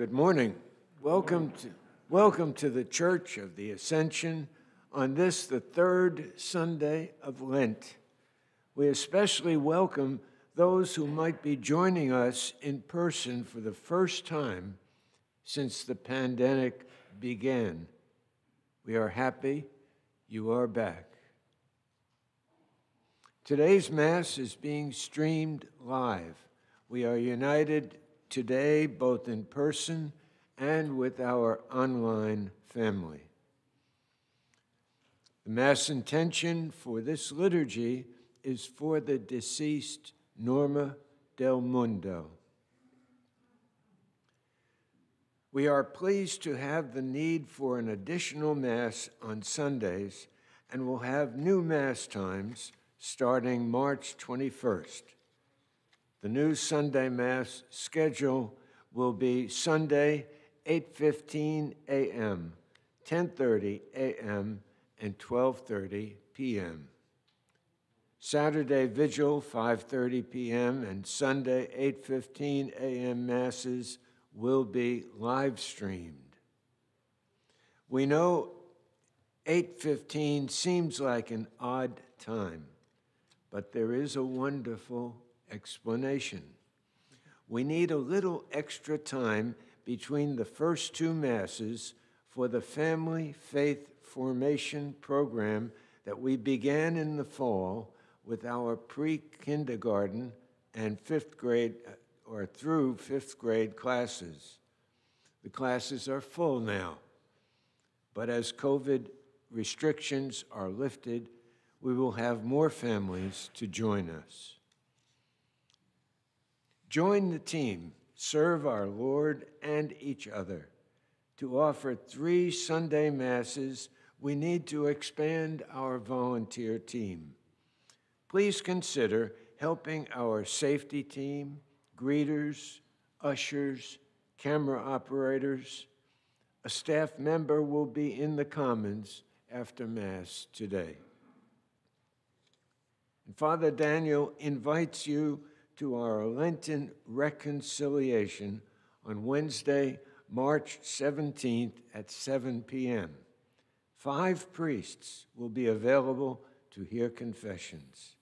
Good morning. Welcome to, welcome to the Church of the Ascension on this, the third Sunday of Lent. We especially welcome those who might be joining us in person for the first time since the pandemic began. We are happy you are back. Today's Mass is being streamed live. We are united today, both in person and with our online family. The Mass intention for this liturgy is for the deceased Norma del Mundo. We are pleased to have the need for an additional Mass on Sundays and will have new Mass times starting March 21st. The new Sunday Mass schedule will be Sunday, 8:15 a.m., 10:30 a.m., and 12:30 p.m. Saturday Vigil 5:30 p.m. and Sunday 8:15 a.m. masses will be live streamed. We know 8:15 seems like an odd time, but there is a wonderful explanation. We need a little extra time between the first two Masses for the Family Faith Formation program that we began in the fall with our pre kindergarten and fifth grade uh, or through fifth grade classes. The classes are full now, but as COVID restrictions are lifted, we will have more families to join us. Join the team, serve our Lord and each other. To offer three Sunday Masses, we need to expand our volunteer team. Please consider helping our safety team, greeters, ushers, camera operators. A staff member will be in the Commons after Mass today. And Father Daniel invites you to our Lenten reconciliation on Wednesday, March 17th at 7 p.m. Five priests will be available to hear confessions.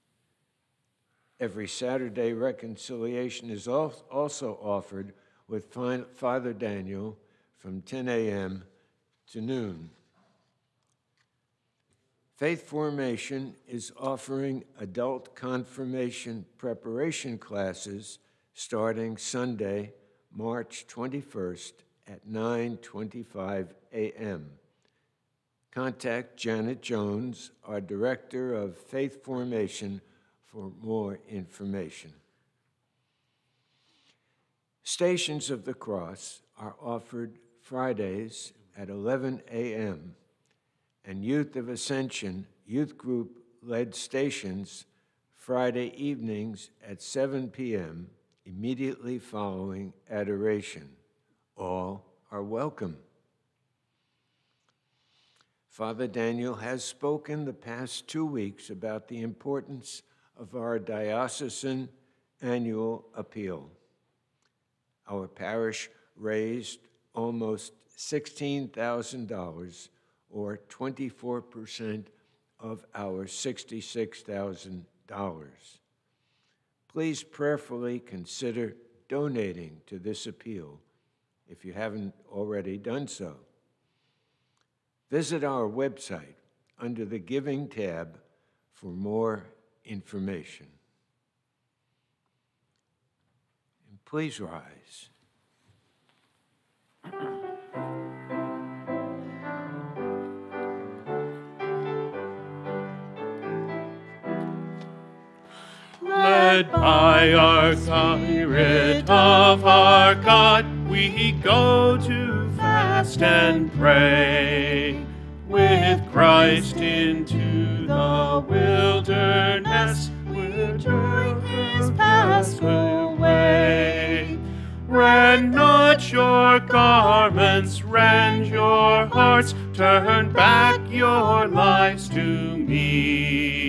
Every Saturday, reconciliation is also offered with Father Daniel from 10 a.m. to noon. Faith Formation is offering adult confirmation preparation classes starting Sunday, March 21st at 9:25 a.m. Contact Janet Jones, our Director of Faith Formation, for more information. Stations of the Cross are offered Fridays at 11 a.m and Youth of Ascension youth group led stations Friday evenings at 7 p.m. immediately following adoration. All are welcome. Father Daniel has spoken the past two weeks about the importance of our diocesan annual appeal. Our parish raised almost $16,000 or 24% of our $66,000. Please prayerfully consider donating to this appeal if you haven't already done so. Visit our website under the Giving tab for more information. And please rise. Led by our Spirit of our God, we go to fast and pray. With Christ into the wilderness, we'll join his paschal way. Rend not your garments, rend your hearts, turn back your lives to me.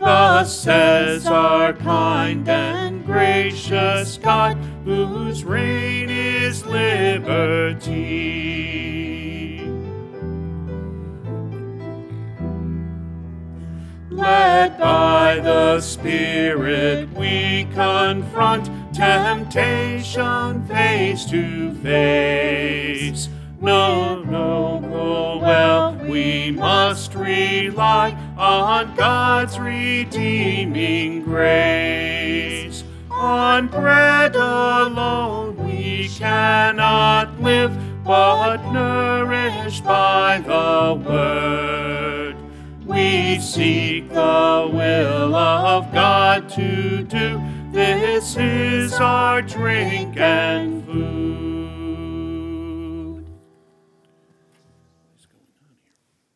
Thus says our kind and gracious God, whose reign is liberty. Led by the Spirit, we confront temptation face to face. No, no, go well, we must rely on God's redeeming grace. On bread alone we cannot live, but nourished by the word. We seek the will of God to do. This is our drink and food.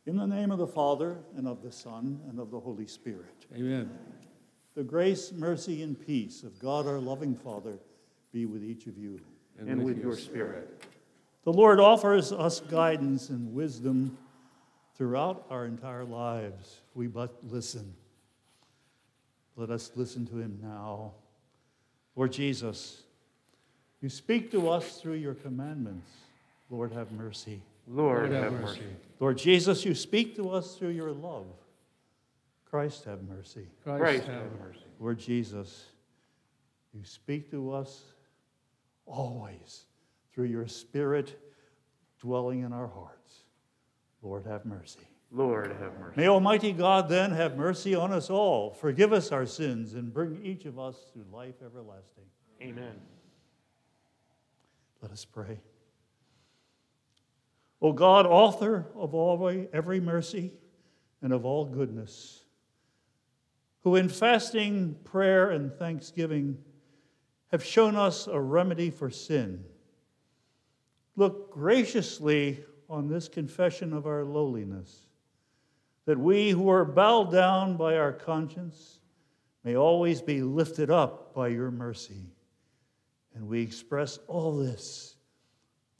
In the name of the Father, and of the Son, and of the Holy Spirit. Amen. The grace, mercy, and peace of God our loving Father be with each of you. And, with your spirit. The Lord offers us guidance and wisdom throughout our entire lives. We but listen. Let us listen to him now. Lord Jesus, you speak to us through your commandments. Lord, have mercy. Lord, have mercy. Lord Jesus, you speak to us through your love. Christ, have mercy. Christ, have mercy. Lord Jesus, you speak to us always through your Spirit dwelling in our hearts. Lord, have mercy. Lord, have mercy. May Almighty God then have mercy on us all, forgive us our sins, and bring each of us to life everlasting. Amen. Let us pray. O God, author of all every mercy and of all goodness, who in fasting, prayer, and thanksgiving have shown us a remedy for sin, look graciously on this confession of our lowliness, that we who are bowed down by our conscience may always be lifted up by your mercy. And we express all this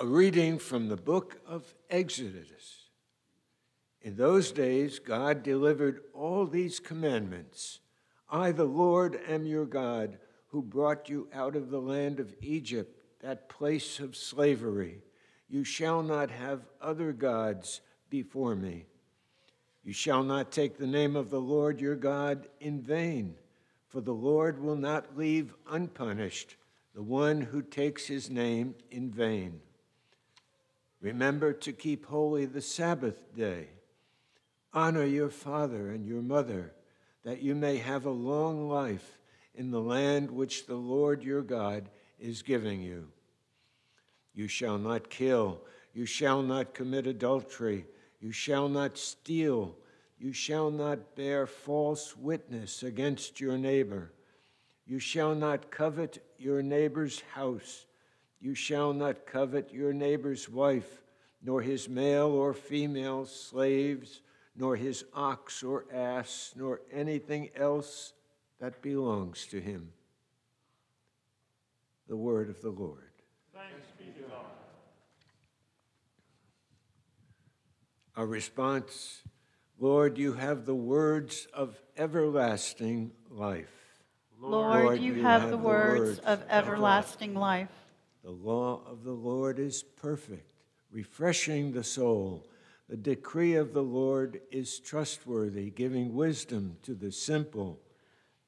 A reading from the book of Exodus. In those days, God delivered all these commandments I, the Lord, am your God, who brought you out of the land of Egypt, that place of slavery. You shall not have other gods before me. You shall not take the name of the Lord your God in vain, for the Lord will not leave unpunished the one who takes his name in vain. Remember to keep holy the Sabbath day. Honor your father and your mother, that you may have a long life in the land which the Lord your God is giving you. You shall not kill. You shall not commit adultery. You shall not steal. You shall not bear false witness against your neighbor. You shall not covet your neighbor's house. You shall not covet your neighbor's wife, nor his male or female slaves, nor his ox or ass, nor anything else that belongs to him. The word of the Lord. Thanks be to God. Our response Lord, you have the words of everlasting life. Lord, you have the words of everlasting life. The law of the Lord is perfect, refreshing the soul. The decree of the Lord is trustworthy, giving wisdom to the simple.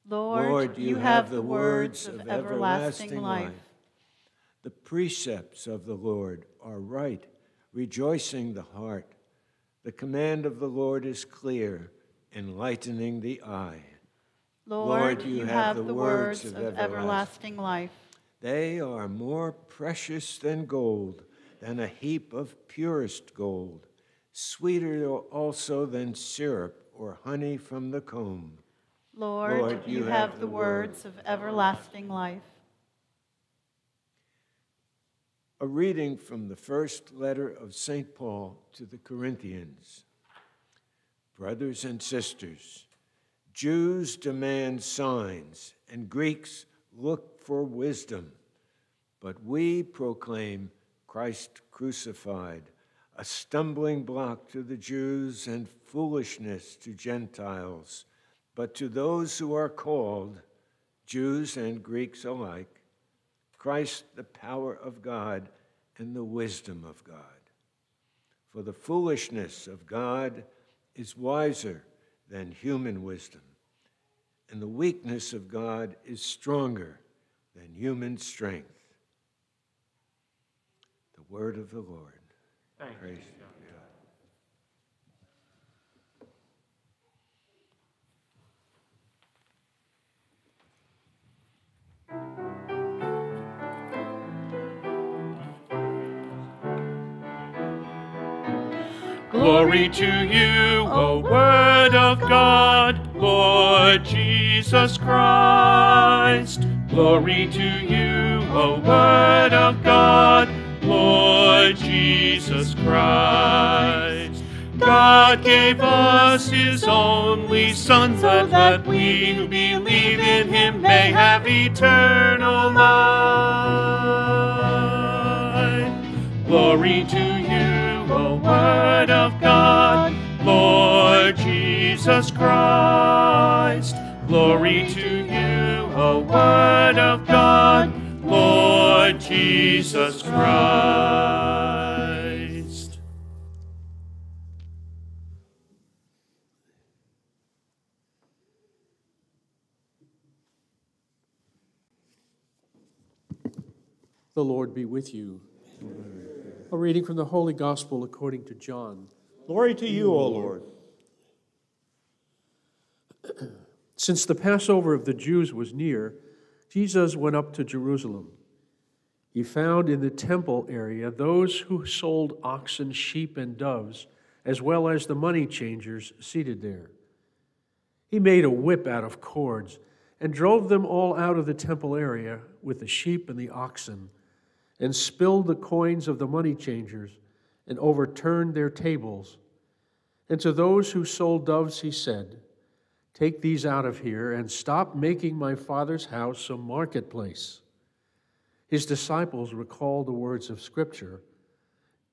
Lord, you have the words of everlasting life. The precepts of the Lord are right, rejoicing the heart. The command of the Lord is clear, enlightening the eye. Lord, you have the words of everlasting life. They are more precious than gold, than a heap of purest gold, sweeter also than syrup or honey from the comb. Lord, Lord, you you have have the the words of everlasting life. A reading from the first letter of St. Paul to the Corinthians. Brothers and sisters, Jews demand signs, and Greeks look for wisdom. But we proclaim Christ crucified, a stumbling block to the Jews and foolishness to Gentiles. But to those who are called, Jews and Greeks alike, Christ the power of God and the wisdom of God. For the foolishness of God is wiser than human wisdom, and the weakness of God is stronger than human strength. The word of the Lord. Thank Praise you. God. Glory to you, O Word of God, Lord Jesus Christ. Glory to you, O Word of God, Lord Jesus Christ. God gave us his only Son, so that we who believe in him may have eternal life. Glory to you, O Word of God, Lord Jesus Christ. Glory to you, O Word of God, Lord Jesus Christ. The Lord be with you. A reading from the Holy Gospel according to John. Glory to you, O Lord. Since the Passover of the Jews was near, Jesus went up to Jerusalem. He found in the temple area those who sold oxen, sheep, and doves, as well as the money changers seated there. He made a whip out of cords and drove them all out of the temple area with the sheep and the oxen, and spilled the coins of the money changers and overturned their tables. And to those who sold doves, he said, Take these out of here and stop making my father's house a marketplace. His disciples recalled the words of Scripture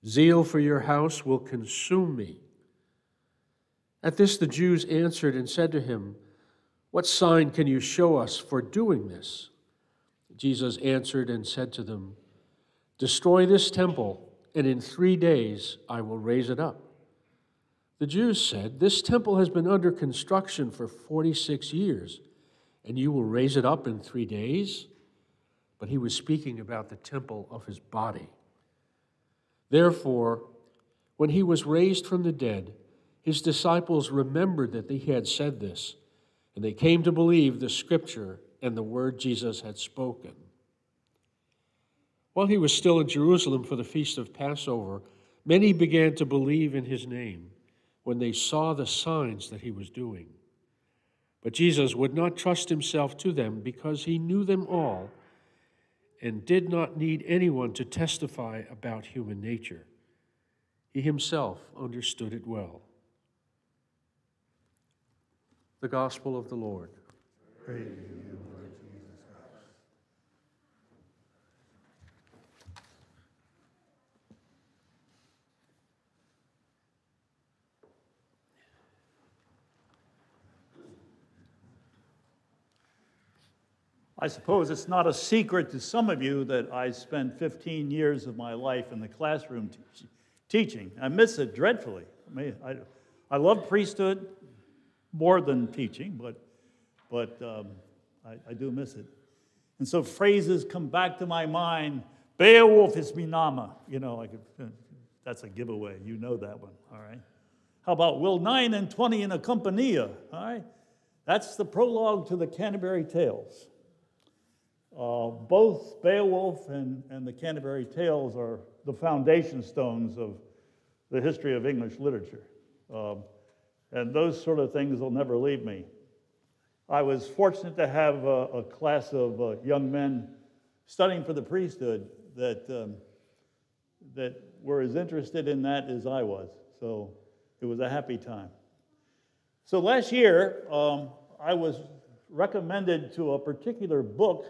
Zeal for your house will consume me. At this, the Jews answered and said to him, What sign can you show us for doing this? Jesus answered and said to them, Destroy this temple, and in three days I will raise it up. The Jews said, This temple has been under construction for 46 years, and you will raise it up in three days? But he was speaking about the temple of his body. Therefore, when he was raised from the dead, his disciples remembered that he had said this, and they came to believe the scripture and the word Jesus had spoken. While he was still in Jerusalem for the feast of Passover, many began to believe in his name when they saw the signs that he was doing. But Jesus would not trust himself to them because he knew them all and did not need anyone to testify about human nature. He himself understood it well. The Gospel of the Lord. I suppose it's not a secret to some of you that I spent 15 years of my life in the classroom te- teaching. I miss it dreadfully. I, mean, I, I love priesthood more than teaching, but, but um, I, I do miss it. And so phrases come back to my mind. Beowulf is Minama. You know, like that's a giveaway. You know that one, all right? How about Will 9 and 20 in a compania, all right? That's the prologue to the Canterbury Tales. Uh, both Beowulf and, and the Canterbury Tales are the foundation stones of the history of English literature. Um, and those sort of things will never leave me. I was fortunate to have a, a class of uh, young men studying for the priesthood that um, that were as interested in that as I was. So it was a happy time. So last year, um, I was recommended to a particular book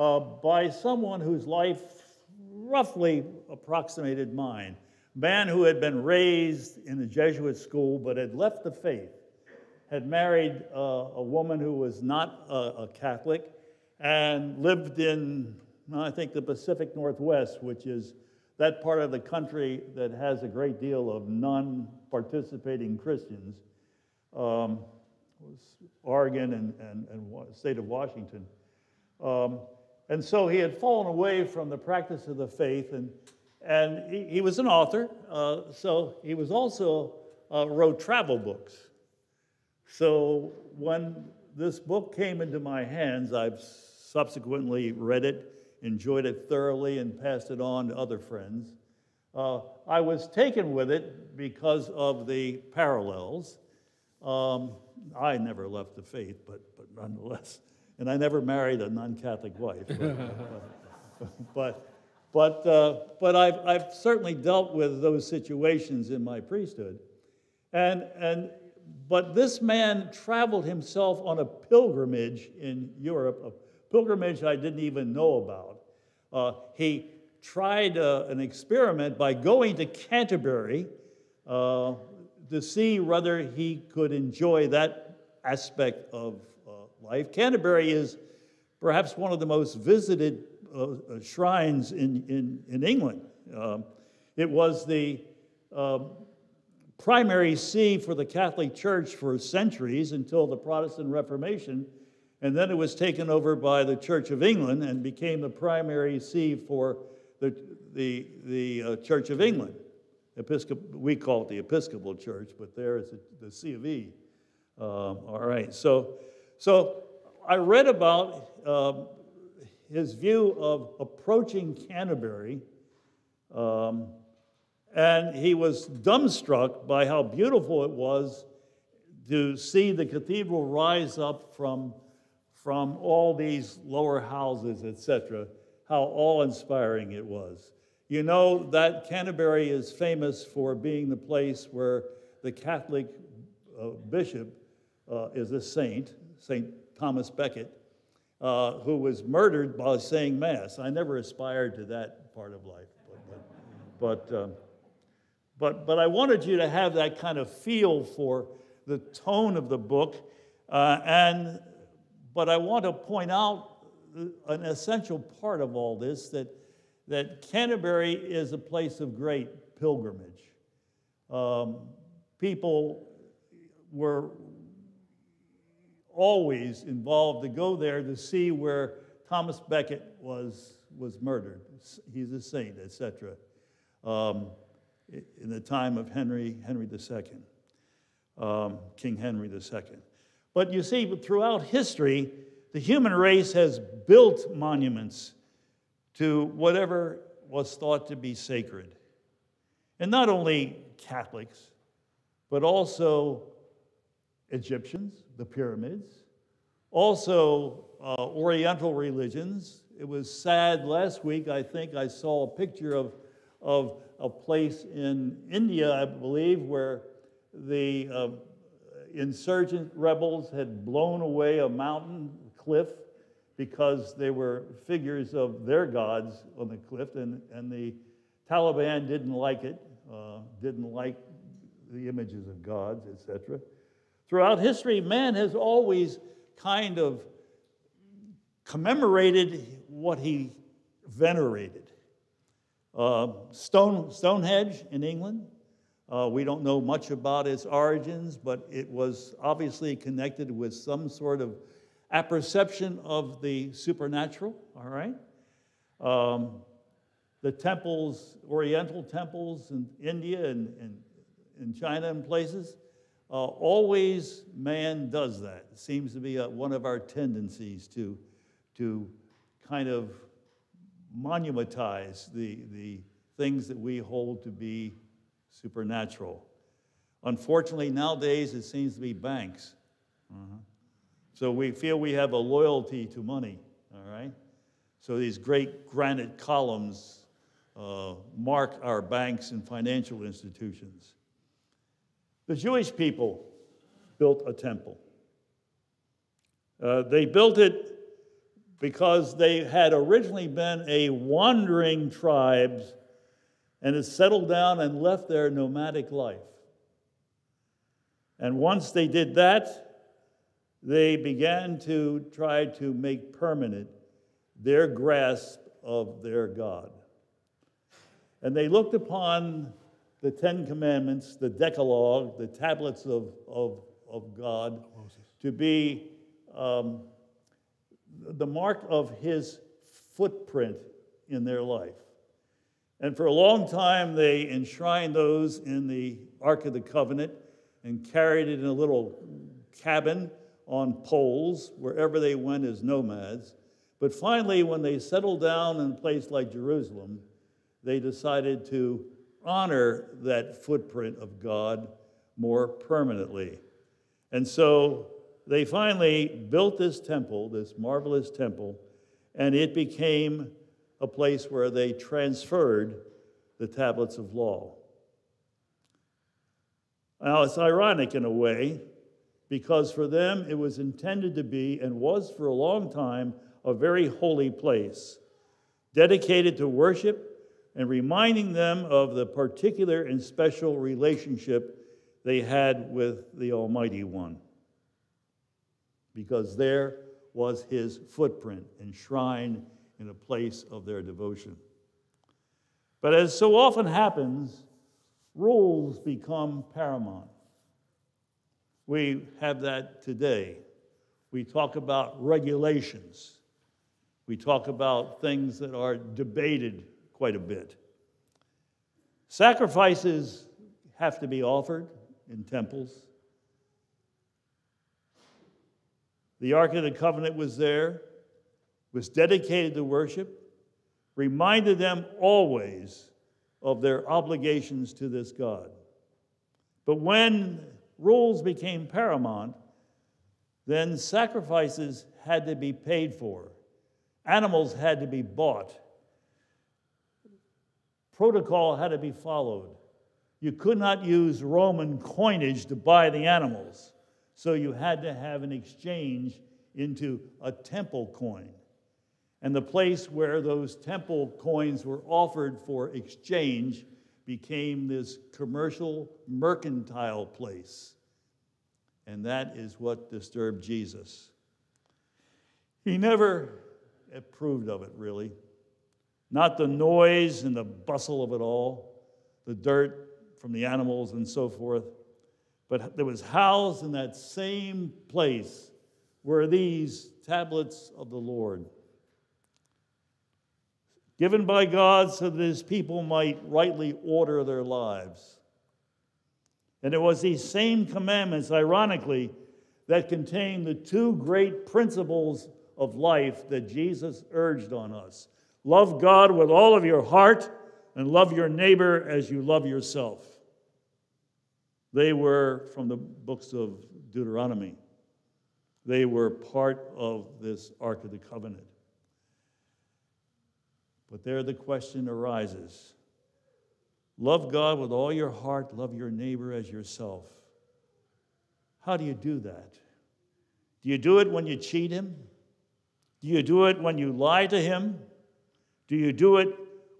uh, by someone whose life roughly approximated mine. A Man who had been raised in a Jesuit school but had left the faith, had married uh, a woman who was not a, a Catholic, and lived in, I think, the Pacific Northwest, which is that part of the country that has a great deal of non participating Christians, um, Oregon and, and, and state of Washington. Um, and so he had fallen away from the practice of the faith, and, and he, he was an author, uh, so he was also uh, wrote travel books. So when this book came into my hands, I've subsequently read it, enjoyed it thoroughly, and passed it on to other friends. Uh, I was taken with it because of the parallels. Um, I never left the faith, but, but nonetheless, and I never married a non-Catholic wife. But, but, but, uh, but I've, I've certainly dealt with those situations in my priesthood. And, and, but this man traveled himself on a pilgrimage in Europe, a pilgrimage I didn't even know about. Uh, he tried uh, an experiment by going to Canterbury uh, to see whether he could enjoy that aspect of life. Canterbury is perhaps one of the most visited uh, uh, shrines in, in, in England. Um, it was the um, primary see for the Catholic Church for centuries until the Protestant Reformation, and then it was taken over by the Church of England and became the primary see for the, the, the uh, Church of England. Episcop- we call it the Episcopal Church, but there is the C of E. Um, all right, so, so I read about um, his view of approaching Canterbury, um, and he was dumbstruck by how beautiful it was to see the cathedral rise up from, from all these lower houses, etc., how awe inspiring it was. You know that Canterbury is famous for being the place where the Catholic uh, bishop uh, is a saint, St. Thomas Becket, uh, who was murdered by saying Mass. I never aspired to that part of life, but, but, but, um, but, but I wanted you to have that kind of feel for the tone of the book. Uh, and, but I want to point out an essential part of all this that that Canterbury is a place of great pilgrimage. Um, people were always involved to go there to see where Thomas Becket was, was murdered. He's a saint, etc. Um, in the time of Henry, Henry II, um, King Henry II. But you see, throughout history, the human race has built monuments to whatever was thought to be sacred. And not only Catholics, but also Egyptians, the pyramids, also uh, Oriental religions. It was sad last week, I think I saw a picture of, of a place in India, I believe, where the uh, insurgent rebels had blown away a mountain cliff because they were figures of their gods on the cliff, and, and the Taliban didn't like it, uh, didn't like the images of gods, etc. Throughout history, man has always kind of commemorated what he venerated. Uh, Stone, Stonehenge in England, uh, we don't know much about its origins, but it was obviously connected with some sort of apperception of the supernatural, all right? Um, the temples, Oriental temples in India and, and in China and places, uh, always man does that. It seems to be a, one of our tendencies to, to kind of monumentize the, the things that we hold to be supernatural. Unfortunately, nowadays it seems to be banks. Uh-huh. So we feel we have a loyalty to money, all right? So these great granite columns uh, mark our banks and financial institutions. The Jewish people built a temple. Uh, they built it because they had originally been a wandering tribe and had settled down and left their nomadic life. And once they did that, they began to try to make permanent their grasp of their God. And they looked upon the Ten Commandments, the Decalogue, the tablets of, of, of God, to be um, the mark of his footprint in their life. And for a long time, they enshrined those in the Ark of the Covenant and carried it in a little cabin on poles wherever they went as nomads. But finally, when they settled down in a place like Jerusalem, they decided to honor that footprint of God more permanently. And so they finally built this temple, this marvelous temple, and it became a place where they transferred the tablets of law. Now, it's ironic in a way, because for them it was intended to be, and was for a long time, a very holy place, dedicated to worship and reminding them of the particular and special relationship they had with the Almighty One. Because there was his footprint enshrined in a place of their devotion. But as so often happens, rules become paramount. We have that today. We talk about regulations. We talk about things that are debated quite a bit. Sacrifices have to be offered in temples. The Ark of the Covenant was there, was dedicated to worship reminded them always of their obligations to this God. But when rules became paramount, then sacrifices had to be paid for, animals had to be bought, protocol had to be followed. You could not use Roman coinage to buy the animals, so you had to have an exchange into a temple coin. And the place where those temple coins were offered for exchange became this commercial, mercantile place. And that is what disturbed Jesus. He never approved of it, really. Not the noise and the bustle of it all, the dirt from the animals and so forth, but there was housed in that same place were these tablets of the Lord given by God so that his people might rightly order their lives. And it was these same commandments, ironically, that contain the two great principles of life that Jesus urged on us love God with all of your heart, and love your neighbor as you love yourself. They were from the books of Deuteronomy. They were part of this Ark of the Covenant. But there the question arises love God with all your heart, love your neighbor as yourself. How do you do that? Do you do it when you cheat him? Do you do it when you lie to him? Do you do it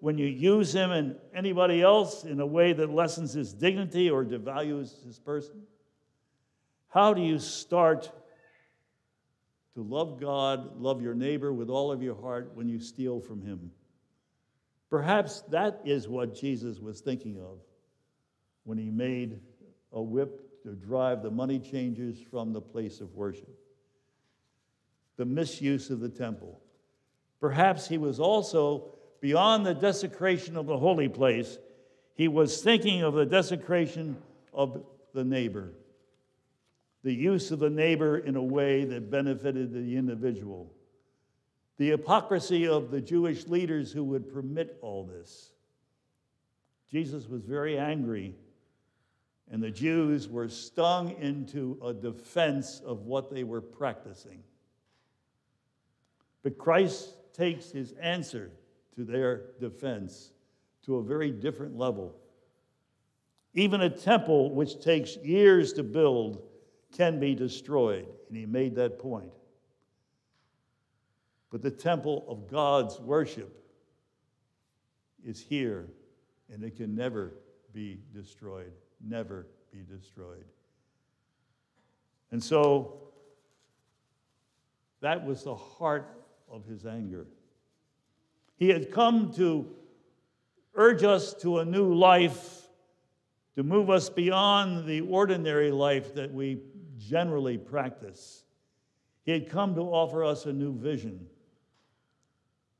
when you use him and anybody else in a way that lessens his dignity or devalues his person? How do you start to love God, love your neighbor with all of your heart when you steal from him? Perhaps that is what Jesus was thinking of when he made a whip to drive the money changers from the place of worship. The misuse of the temple. Perhaps he was also, beyond the desecration of the holy place, he was thinking of the desecration of the neighbor, the use of the neighbor in a way that benefited the individual the hypocrisy of the Jewish leaders who would permit all this. Jesus was very angry, and the Jews were stung into a defense of what they were practicing. But Christ takes his answer to their defense to a very different level. Even a temple which takes years to build can be destroyed. And he made that point. But the temple of God's worship is here, and it can never be destroyed. Never be destroyed. And so that was the heart of his anger. He had come to urge us to a new life, to move us beyond the ordinary life that we generally practice. He had come to offer us a new vision.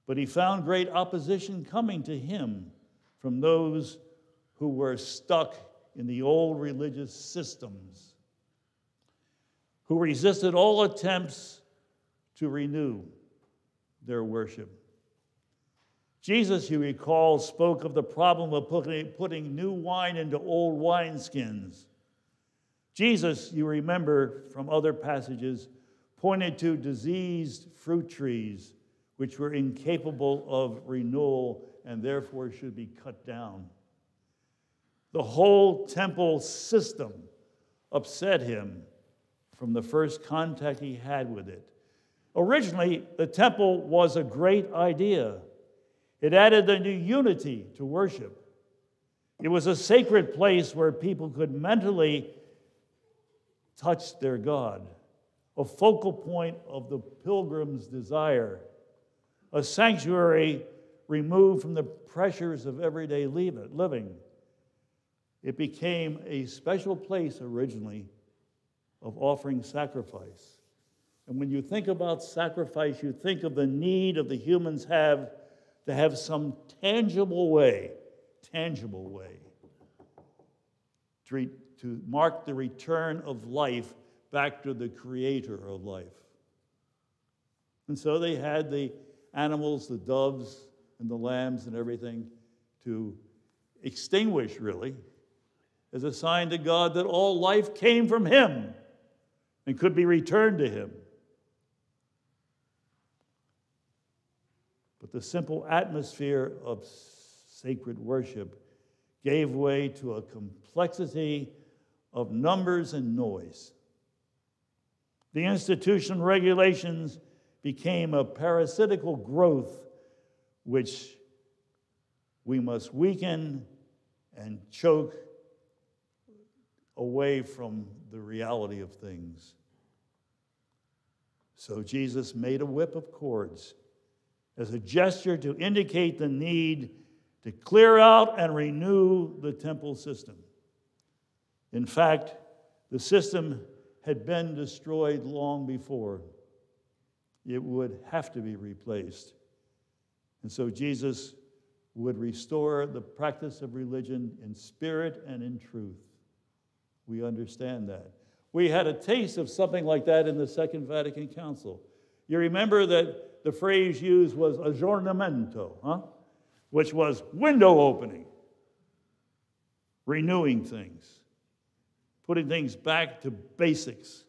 But he found great opposition coming to him from those who were stuck in the old religious systems, who resisted all attempts to renew their worship. Jesus, you recall, spoke of the problem of putting new wine into old wineskins. Jesus, you remember from other passages, pointed to diseased fruit trees which were incapable of renewal and therefore should be cut down. The whole temple system upset him from the first contact he had with it. Originally, the temple was a great idea. It added a new unity to worship. It was a sacred place where people could mentally touch their God, a focal point of the pilgrim's desire, a sanctuary removed from the pressures of everyday living. It became a special place originally of offering sacrifice. And when you think about sacrifice, you think of the need of the humans have to have some tangible way, tangible way, to, re, to mark the return of life back to the creator of life. And so they had the animals, the doves, and the lambs, and everything to extinguish, really, as a sign to God that all life came from Him and could be returned to Him. But the simple atmosphere of sacred worship gave way to a complexity of numbers and noise. The institution regulations became a parasitical growth which we must weaken and choke away from the reality of things. So Jesus made a whip of cords as a gesture to indicate the need to clear out and renew the temple system. In fact, the system had been destroyed long before. It would have to be replaced. And so Jesus would restore the practice of religion in spirit and in truth. We understand that. We had a taste of something like that in the Second Vatican Council. You remember that the phrase used was aggiornamento, huh? which was window opening, renewing things, putting things back to basics.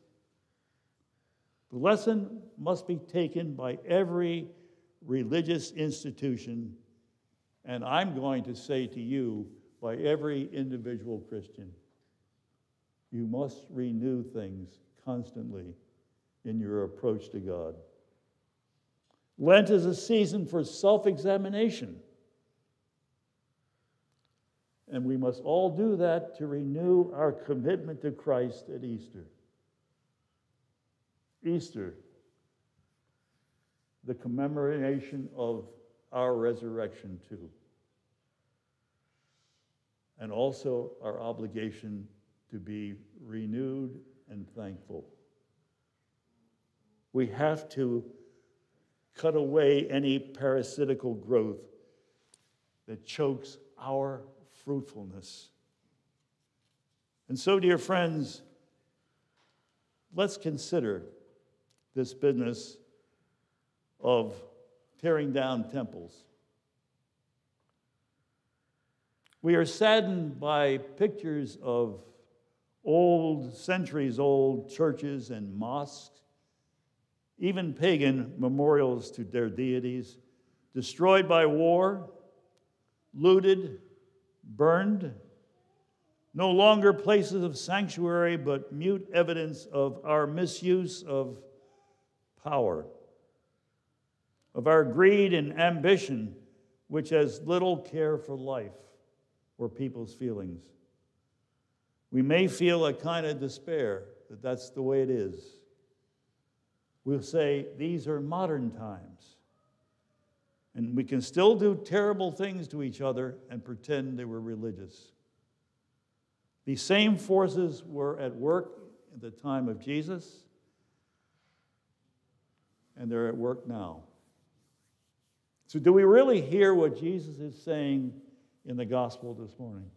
The lesson must be taken by every religious institution, and I'm going to say to you, by every individual Christian. You must renew things constantly in your approach to God. Lent is a season for self examination. And we must all do that to renew our commitment to Christ at Easter. Easter, the commemoration of our resurrection, too. And also our obligation to be renewed and thankful. We have to cut away any parasitical growth that chokes our fruitfulness. And so, dear friends, let's consider this business of tearing down temples. We are saddened by pictures of old, centuries old churches and mosques even pagan memorials to their deities, destroyed by war, looted, burned, no longer places of sanctuary, but mute evidence of our misuse of power, of our greed and ambition, which has little care for life or people's feelings. We may feel a kind of despair that that's the way it is. We'll say, these are modern times. And we can still do terrible things to each other and pretend they were religious. These same forces were at work at the time of Jesus, and they're at work now. So, do we really hear what Jesus is saying in the gospel this morning?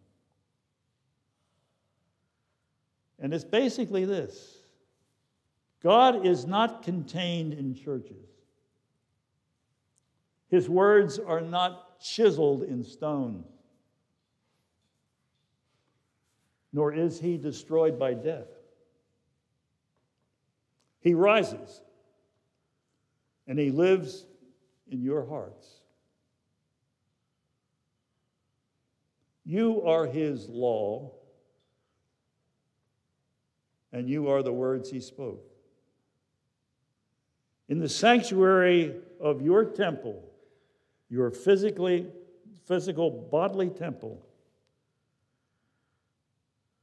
And it's basically this God is not contained in churches. His words are not chiseled in stone, nor is he destroyed by death. He rises and he lives in your hearts. You are his law, and you are the words he spoke. In the sanctuary of your temple, your physically physical bodily temple,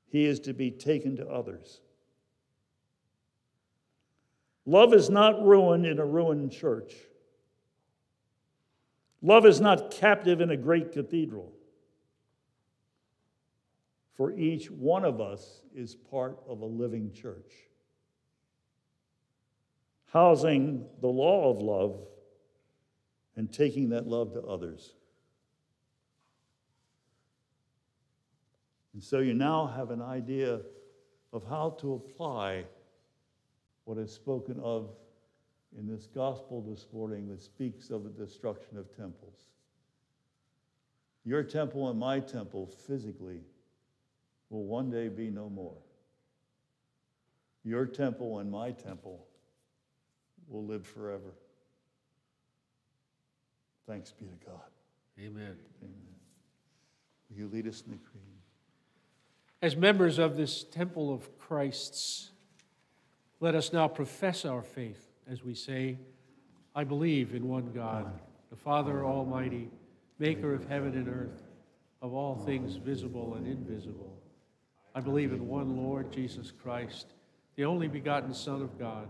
he is to be taken to others. Love is not ruined in a ruined church. Love is not captive in a great cathedral. For each one of us is part of a living church, housing the law of love and taking that love to others. And so you now have an idea of how to apply what is spoken of in this gospel this morning that speaks of the destruction of temples. Your temple and my temple physically will one day be no more. Your temple and my temple will live forever. Thanks be to God. Amen. Amen. Will you lead us in the creed? As members of this temple of Christ's, let us now profess our faith as we say, I believe in one God, the Father Almighty, maker of heaven and earth, of all things visible and invisible. I believe in one Lord Jesus Christ, the only begotten Son of God,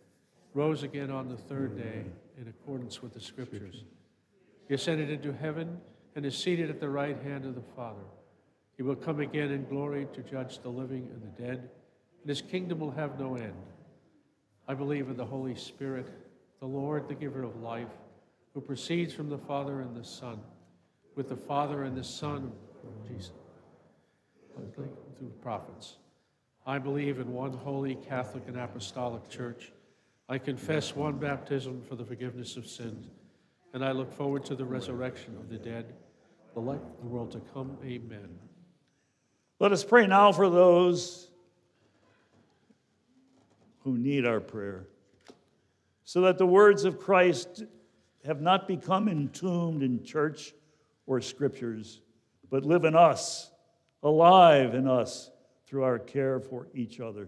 rose again on the third day in accordance with the Scriptures. He ascended into heaven and is seated at the right hand of the Father. He will come again in glory to judge the living and the dead, and his kingdom will have no end. I believe in the Holy Spirit, the Lord, the giver of life, who proceeds from the Father and the Son, with the Father and the Son, Jesus, through the prophets. I believe in one holy Catholic and Apostolic Church. I confess one baptism for the forgiveness of sins, and I look forward to the resurrection of the dead, the life of the world to come. Amen. Let us pray now for those who need our prayer, so that the words of Christ have not become entombed in church or scriptures, but live in us, alive in us through our care for each other.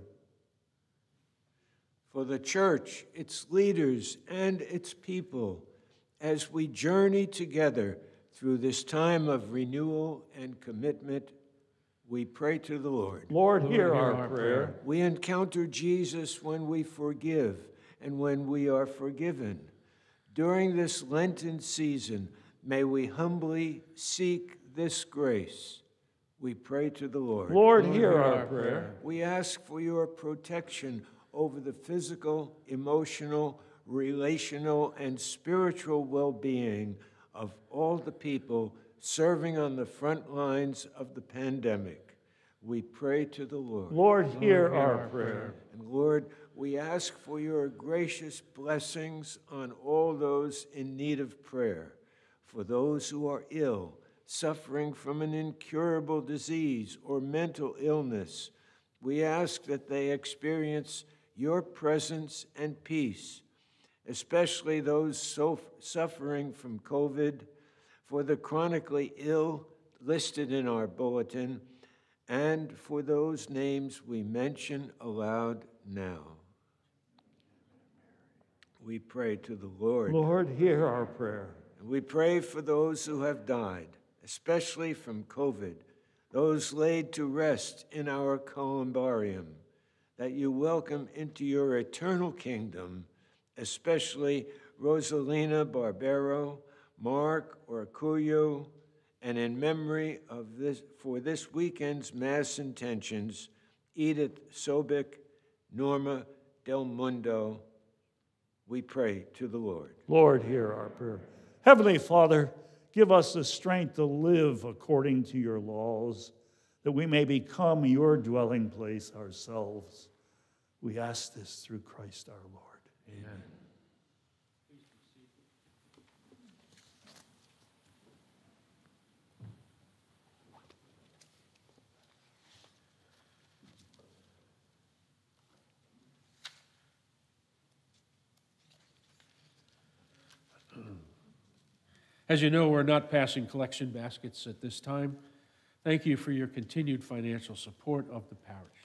For the church, its leaders, and its people, as we journey together through this time of renewal and commitment, we pray to the Lord. Lord, hear hear our our prayer. We encounter Jesus when we forgive and when we are forgiven. During this Lenten season, may we humbly seek this grace. We pray to the Lord. Lord, hear our prayer. We ask for your protection over the physical, emotional, relational, and spiritual well being of all the people serving on the front lines of the pandemic. We pray to the Lord. Lord, hear our prayer. And Lord, we ask for your gracious blessings on all those in need of prayer, for those who are ill, suffering from an incurable disease or mental illness. We ask that they experience your presence and peace, especially those so suffering from COVID, for the chronically ill listed in our bulletin, and for those names we mention aloud now. We pray to the Lord. Lord, hear our prayer. And we pray for those who have died, especially from COVID, those laid to rest in our columbarium, that you welcome into your eternal kingdom, especially Rosalina Barbero, Mark Orcullo, and in memory of this, for this weekend's Mass intentions, Edith Sobek, Norma Del Mundo, we pray to the Lord. Lord, hear our prayer. Heavenly Father, give us the strength to live according to your laws, that we may become your dwelling place ourselves. We ask this through Christ our Lord. Amen. As you know, we're not passing collection baskets at this time. Thank you for your continued financial support of the parish.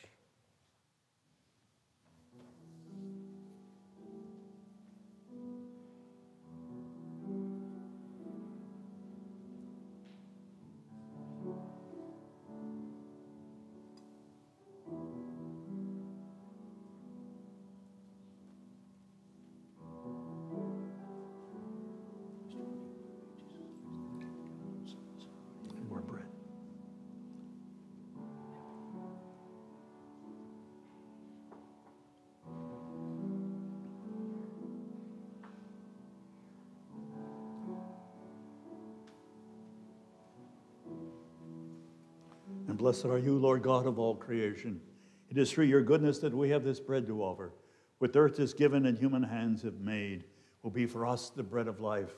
And blessed are you, Lord God of all creation. It is through your goodness that we have this bread to offer, which earth is given and human hands have made, will be for us the bread of life.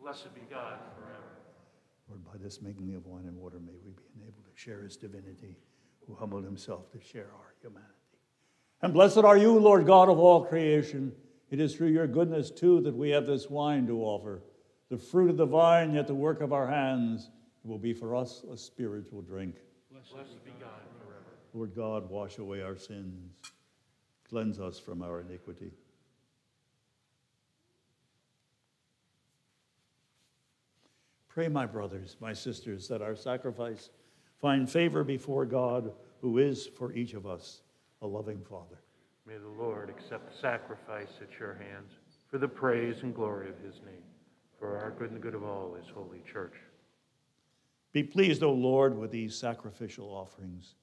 Blessed be God forever. Lord, by this making of wine and water, may we be enabled to share his divinity, who humbled himself to share our humanity. And blessed are you, Lord God of all creation. It is through your goodness, too, that we have this wine to offer, the fruit of the vine, yet the work of our hands. It will be for us a spiritual drink. Blessed be God forever. Lord God, wash away our sins, cleanse us from our iniquity. Pray, my brothers, my sisters, that our sacrifice find favor before God, who is for each of us a loving Father. May the Lord accept the sacrifice at your hands for the praise and glory of his name, for our good and the good of all his holy church. Be pleased, O Lord, with these sacrificial offerings,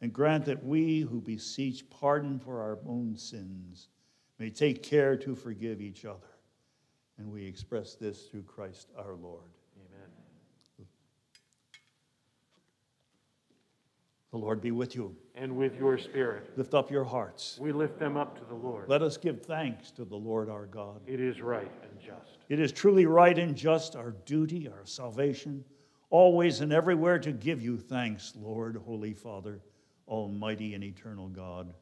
and grant that we who beseech pardon for our own sins may take care to forgive each other. And we express this through Christ our Lord. Amen. The Lord be with you. And with your spirit, Lift up your hearts. we lift them up to the Lord. Let us give thanks to the Lord our God. It is right and just. It is truly right and just, our duty, our salvation, always and everywhere to give you thanks, Lord, Holy Father, Almighty and eternal God.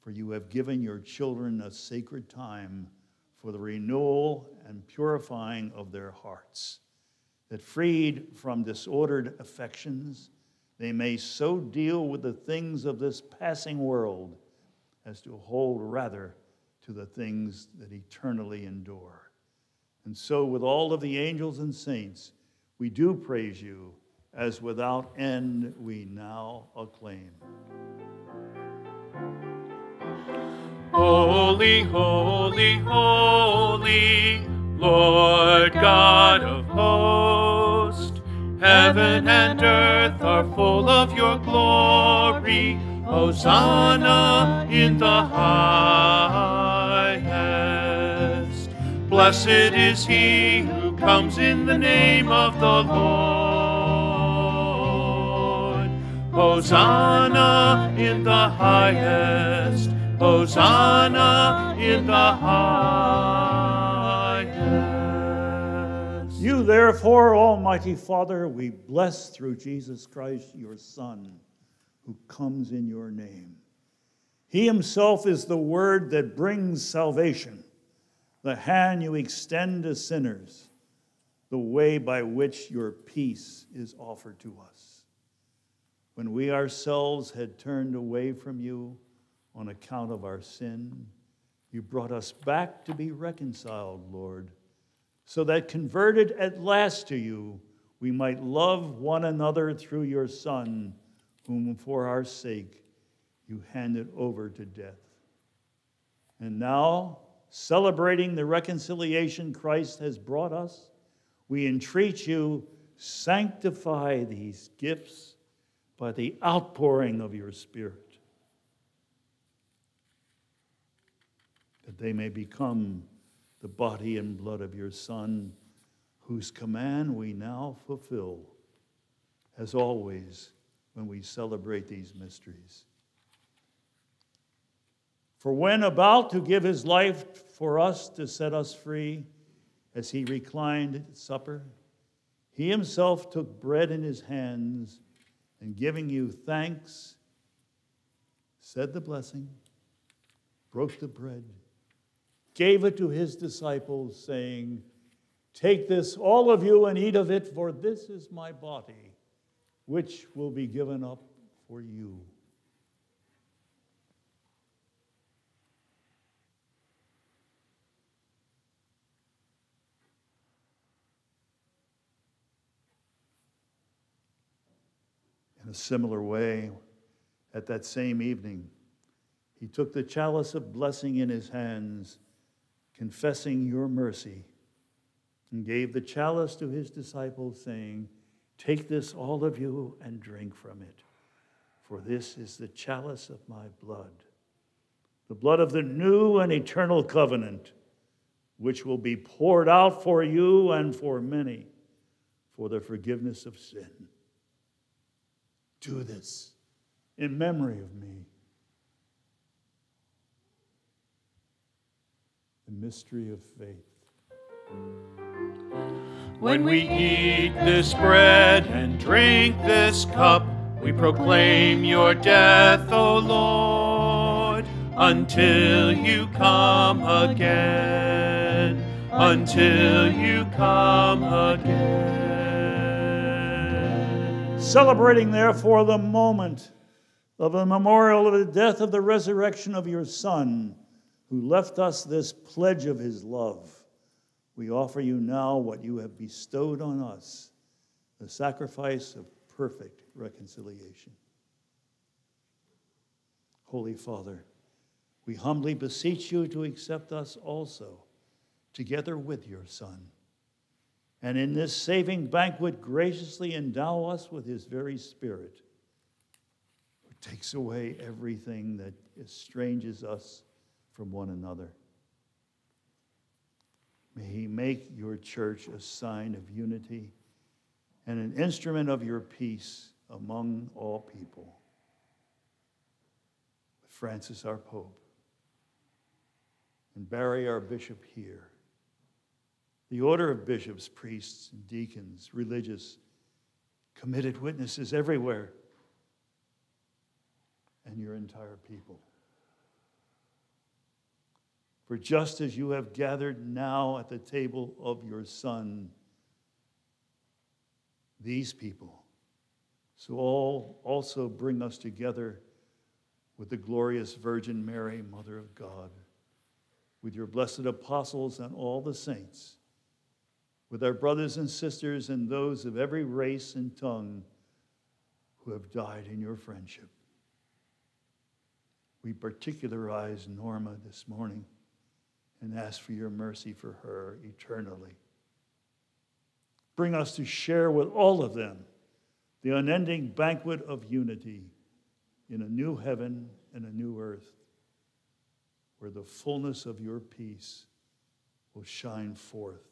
For you have given your children a sacred time for the renewal and purifying of their hearts, that freed from disordered affections, they may so deal with the things of this passing world as to hold rather to the things that eternally endure. And so, with all of the angels and saints, we do praise you, as without end we now acclaim. Holy, holy, holy, Lord God of hosts. Heaven and earth are full of your glory. Hosanna in the highest. Blessed is he comes in the name of the Lord. Hosanna in the highest. Hosanna in the highest. You, therefore, Almighty Father, we bless through Jesus Christ, your Son, who comes in your name. He himself is the word that brings salvation, the hand you extend to sinners, the way by which your peace is offered to us. When we ourselves had turned away from you on account of our sin, you brought us back to be reconciled, Lord so that converted at last to you, we might love one another through your Son, whom for our sake you handed over to death. And now, celebrating the reconciliation Christ has brought us, we entreat you, sanctify these gifts by the outpouring of your Spirit, that they may become the body and blood of your Son, whose command we now fulfill, as always when we celebrate these mysteries. For when about to give his life for us to set us free, as he reclined at supper, he himself took bread in his hands and giving you thanks, said the blessing, broke the bread gave it to his disciples, saying, Take this, all of you, and eat of it, for this is my body, which will be given up for you. In a similar way, at that same evening, he took the chalice of blessing in his hands confessing your mercy, and gave the chalice to his disciples, saying, Take this, all of you, and drink from it, for this is the chalice of my blood, the blood of the new and eternal covenant, which will be poured out for you and for many for the forgiveness of sin. Do this in memory of me. the mystery of faith. When we eat this bread and drink this cup, we proclaim your death, O Lord, until you come again, until you come again. Celebrating, therefore, the moment of the memorial of the death of the resurrection of your Son who left us this pledge of his love, we offer you now what you have bestowed on us the sacrifice of perfect reconciliation. Holy Father, we humbly beseech you to accept us also, together with your Son. And in this saving banquet, graciously endow us with his very Spirit, who takes away everything that estranges us from one another. May He make your church a sign of unity and an instrument of your peace among all people. With Francis, our Pope, and Barry, our Bishop here, the order of bishops, priests, and deacons, religious, committed witnesses everywhere, and your entire people. For just as you have gathered now at the table of your Son, these people, so all also bring us together with the glorious Virgin Mary, Mother of God, with your blessed apostles and all the saints, with our brothers and sisters and those of every race and tongue who have died in your friendship. We particularize Norma this morning and ask for your mercy for her eternally. Bring us to share with all of them the unending banquet of unity in a new heaven and a new earth where the fullness of your peace will shine forth.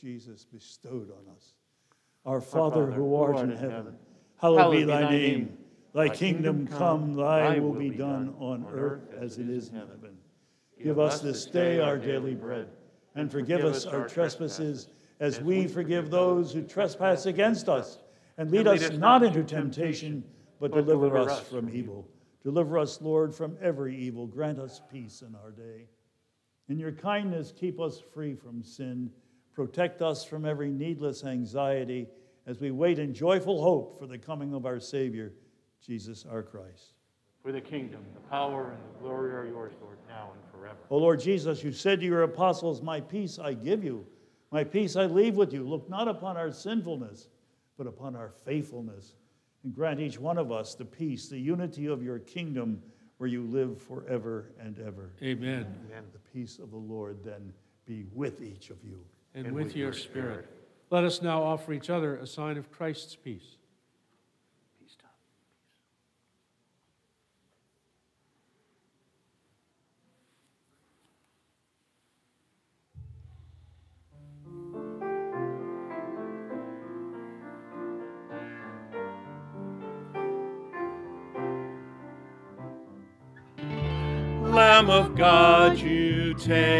Jesus bestowed on us. Our Father, who art in heaven, hallowed be thy name. Thy kingdom come, thy will be done on earth as it is in heaven. Give us this day our daily bread, and forgive us our trespasses as we forgive those who trespass against us. And lead us not into temptation, but deliver us from evil. Deliver us, Lord, from every evil. Grant us peace in our day. In your kindness, keep us free from sin. Protect us from every needless anxiety as we wait in joyful hope for the coming of our Savior, Jesus our Christ. For the kingdom, the power, and the glory are yours, Lord, now and forever. O Lord Jesus, you said to your apostles, My peace I give you, my peace I leave with you. Look not upon our sinfulness, but upon our faithfulness. And grant each one of us the peace, the unity of your kingdom, where you live forever and ever. Amen. And the peace of the Lord then be with each of you. And, and with, with, your spirit. spirit. Let us now offer each other a sign of Christ's peace. Lamb of God, you take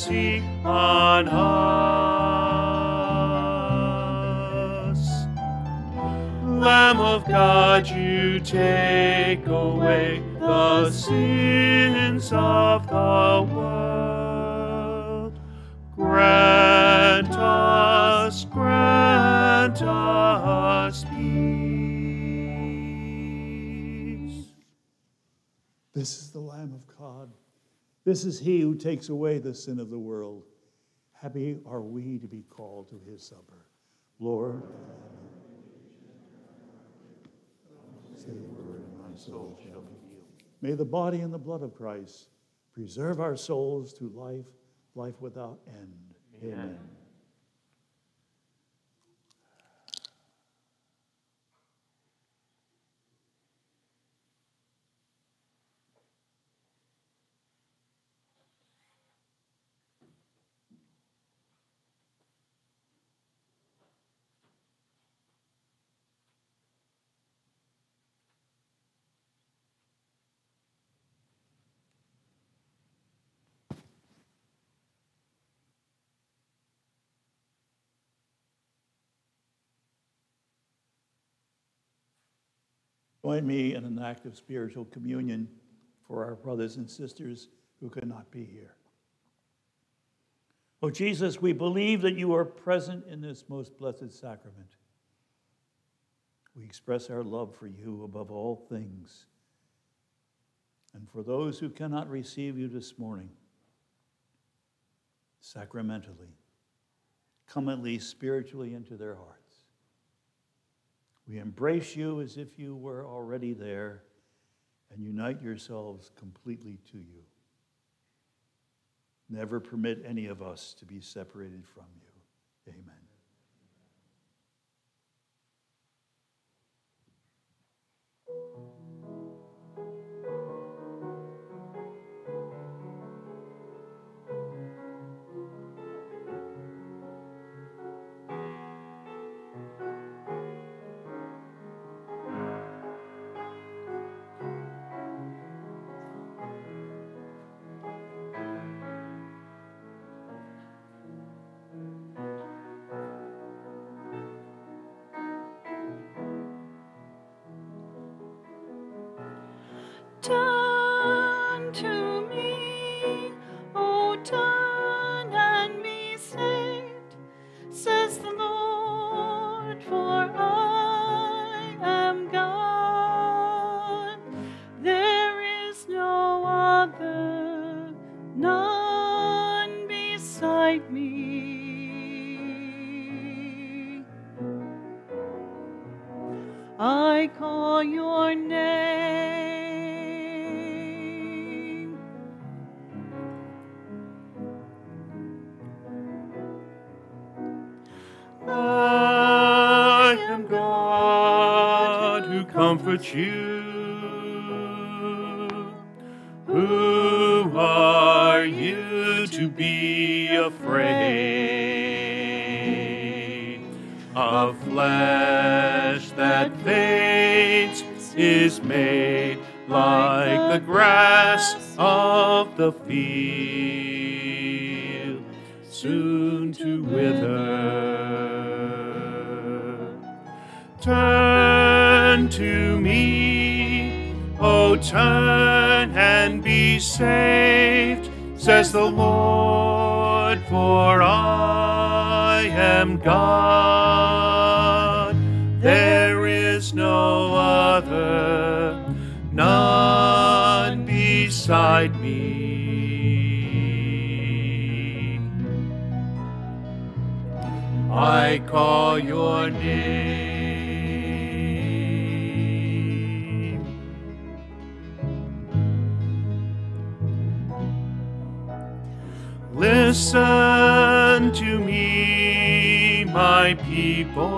mercy on us. Lamb of God, you take away the sins of the world. Grant us, grant us peace. This is the Lamb of God. This is he who takes away the sin of the world. Happy are we to be called to his supper. Lord, say a word, and my soul shall be healed. May the body and the blood of Christ preserve our souls to life, life without end. Amen. Amen. Join me in an act of spiritual communion for our brothers and sisters who could not be here. Oh, Jesus, we believe that you are present in this most blessed sacrament. We express our love for you above all things. And for those who cannot receive you this morning, sacramentally, come at least spiritually into their hearts. We embrace you as if you were already there and unite yourselves completely to you. Never permit any of us to be separated from you. Amen. You. Who are you to be afraid of flesh that fades is made like the grass of the field, says the Lord, for I am God. There is no other, none beside me. I call your name. Listen to me, my people.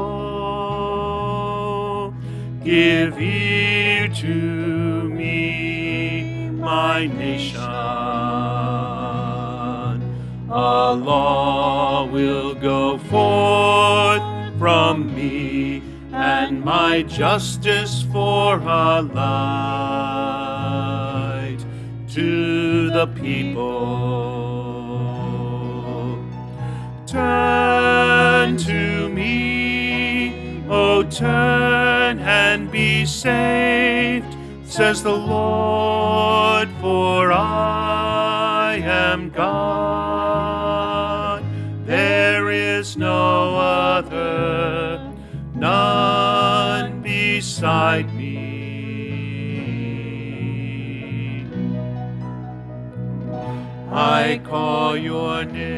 Give ear to me, my nation. A law will go forth from me, and my justice for a light to the people. Turn to me, O turn and be saved, says the Lord, for I am God. There is no other, none beside me. I call your name.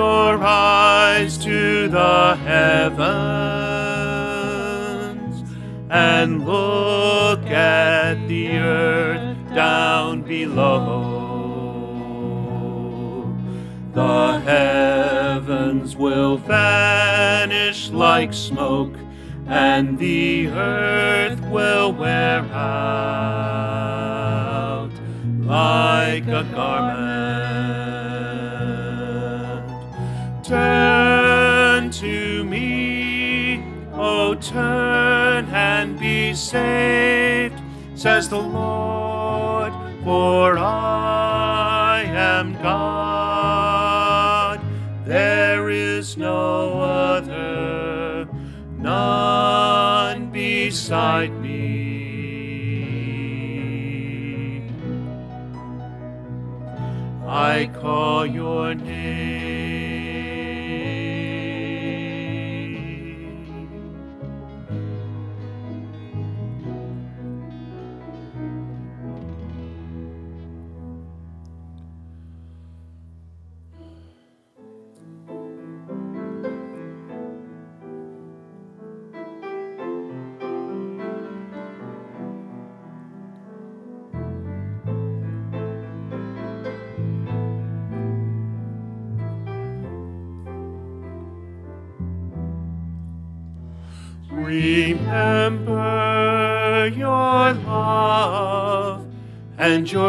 Your eyes to the heavens and look at the earth down below. The heavens will vanish like smoke, and the earth will wear out like a garment. Turn to me, O turn and be saved, says the Lord, for I am God. There is no other, none beside me. I call your name.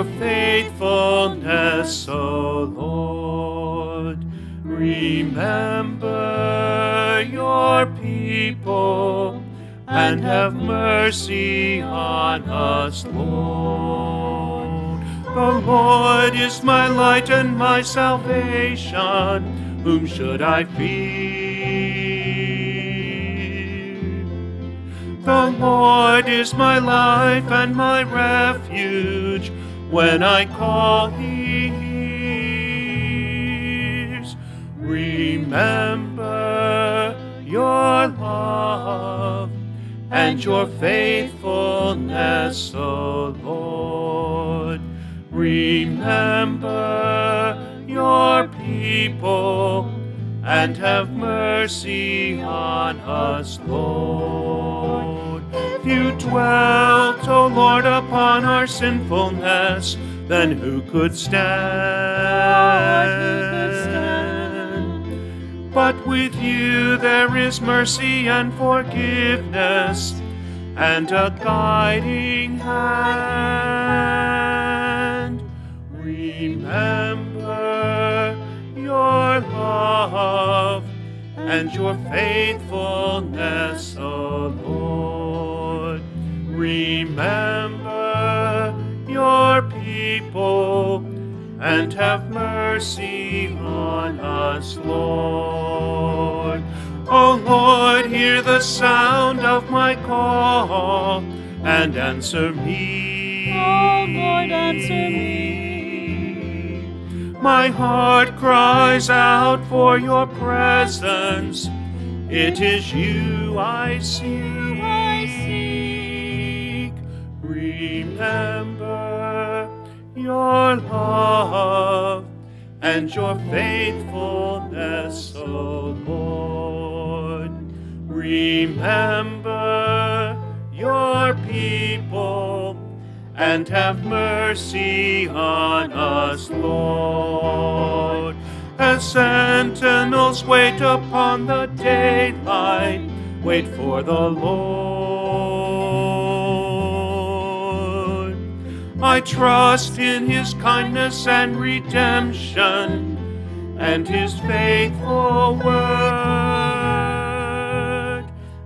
Your faithfulness, O Lord. Remember your people and have mercy on us, Lord. The Lord is my light and my salvation. Whom should I fear? The Lord is my life and my refuge. When I call, he hears. Remember your love and your faithfulness, O Lord. Remember your people and have mercy on us, Lord. You dwelt, O Lord, upon our sinfulness, then who could stand? But with you there is mercy and forgiveness and a guiding hand. Remember your love and your faithfulness, O Lord. Remember your people and have mercy on us, Lord. O Lord, hear the sound of my call and answer me. Oh Lord, answer me. My heart cries out for your presence. It is you I seek. Remember your love and your faithfulness, O Lord. Remember your people and have mercy on us, Lord. As sentinels wait upon the daylight, wait for the Lord. I trust in his kindness and redemption and his faithful word.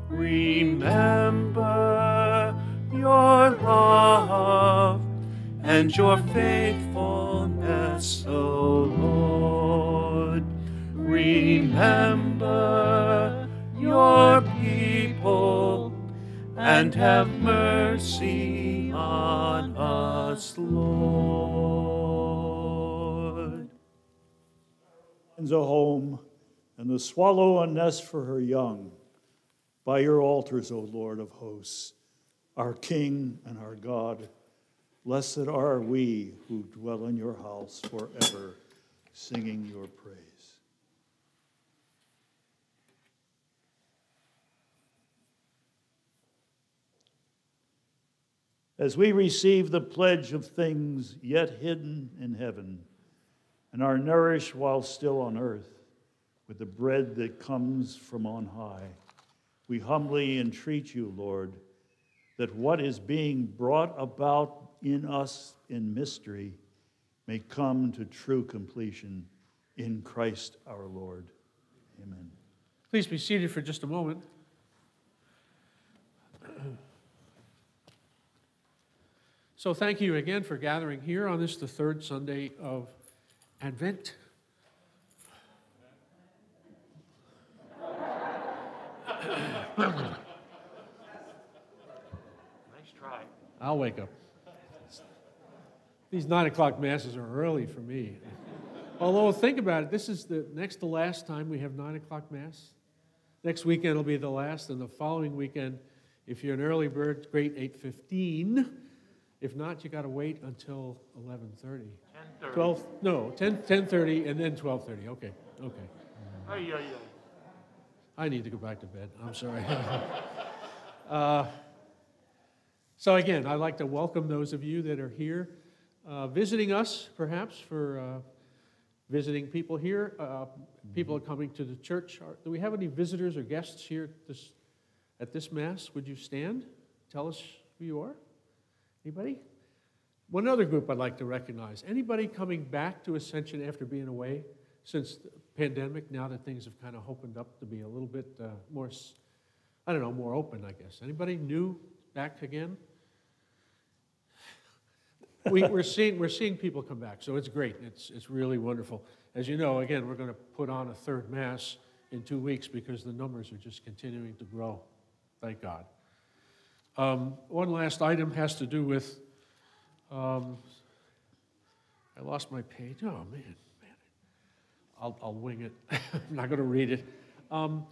Remember your love and your faithfulness, O Lord. Remember your people and have mercy on us, Lord. finds a home, and the swallow a nest for her young. By your altars, O Lord of hosts, our King and our God, blessed are we who dwell in your house forever, singing your praise. As we receive the pledge of things yet hidden in heaven, and are nourished while still on earth with the bread that comes from on high. We humbly entreat you, Lord, that what is being brought about in us in mystery may come to true completion in Christ our Lord. Amen. Please be seated for just a moment. So, thank you again for gathering here on this, the third Sunday of Advent. Nice try. I'll wake up. These nine o'clock masses are early for me. Although, think about it, this is the next to last time we have nine o'clock mass. Next weekend will be the last, and the following weekend, if you're an early bird, great, eight fifteen. If not, you got to wait until eleven thirty. 10:30. 12, no, 10, 10:30 and then 12:30. Okay, okay. Ay, ay, ay. I need to go back to bed. I'm sorry. uh, so, again, I'd like to welcome those of you that are here uh, visiting us, perhaps, for uh, visiting people here. Uh, people are coming to the church. Are, do we have any visitors or guests here this, at this Mass? Would you stand? Tell us who you are. Anybody? One other group I'd like to recognize. Anybody coming back to Ascension after being away since the pandemic, now that things have kind of opened up to be a little bit uh, more, I don't know, more open, I guess. Anybody new back again? we, we're seeing we're seeing people come back, so it's great. It's it's really wonderful. As you know, again, we're going to put on a third mass in two weeks because the numbers are just continuing to grow. Thank God. Um, one last item has to do with. Um, I lost my page. Oh man, man. I'll, I'll wing it. I'm not going to read it. Um,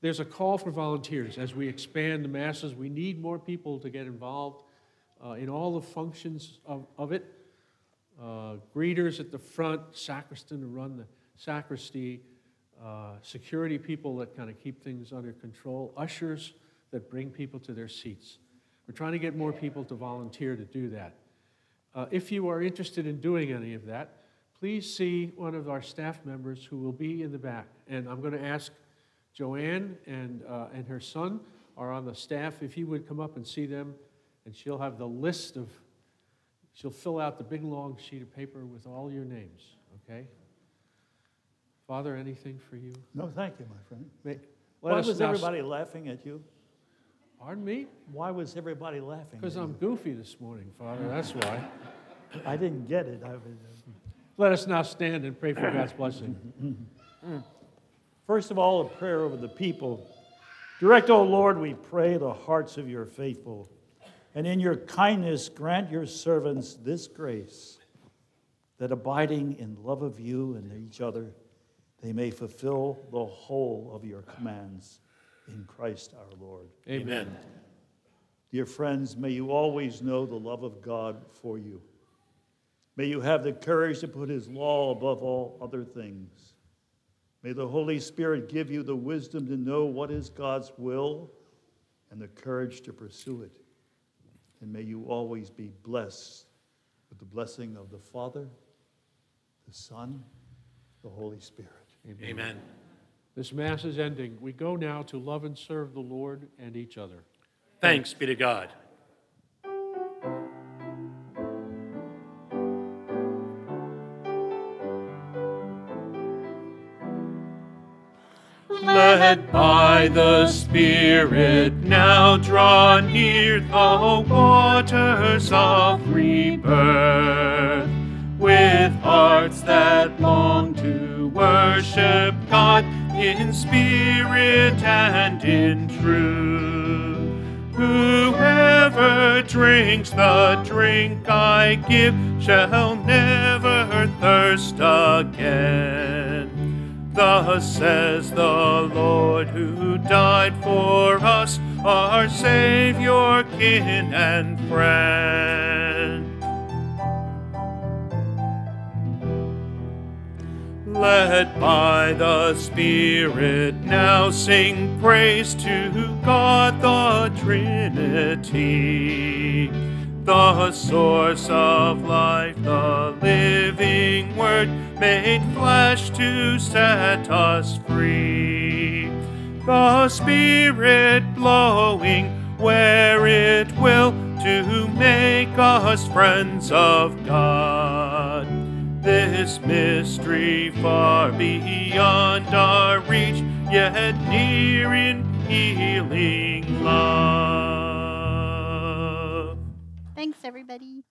there's a call for volunteers as we expand the masses. We need more people to get involved uh, in all the functions of, of it. Uh, greeters at the front, sacristan to run the sacristy, uh, security people that kind of keep things under control, ushers that bring people to their seats. We're trying to get more people to volunteer to do that. Uh, if you are interested in doing any of that, please see one of our staff members who will be in the back. And I'm going to ask Joanne and, uh, and her son are on the staff. If you would come up and see them, and she'll have the list of, she'll fill out the big long sheet of paper with all your names, okay? Father, anything for you? No, thank you, my friend. May, Why was everybody laughing at you? Pardon me? Why was everybody laughing? Because I'm goofy this morning, Father, that's why. I didn't get it. I was, uh, Let us now stand and pray for God's blessing. First of all, a prayer over the people. Direct, O Lord, we pray, the hearts of your faithful, and in your kindness grant your servants this grace, that abiding in love of you and each other, they may fulfill the whole of your commands in Christ our Lord. Amen. Dear friends, may you always know the love of God for you. May you have the courage to put his law above all other things. May the Holy Spirit give you the wisdom to know what is God's will and the courage to pursue it. And may you always be blessed with the blessing of the Father, the Son, the Holy Spirit. Amen. Amen. This Mass is ending. We go now to love and serve the Lord and each other. Thanks be to God. Led by the Spirit, now draw near the waters of rebirth, with hearts that long to worship God in spirit and in truth. Whoever drinks the drink I give shall never thirst again. Thus says the Lord who died for us, our Savior, kin, and friend. Led by the Spirit, now sing praise to God the Trinity, the source of life, the living Word made flesh to set us free. The Spirit blowing where it will to make us friends of God this mystery far beyond our reach, yet near in healing love. Thanks, everybody.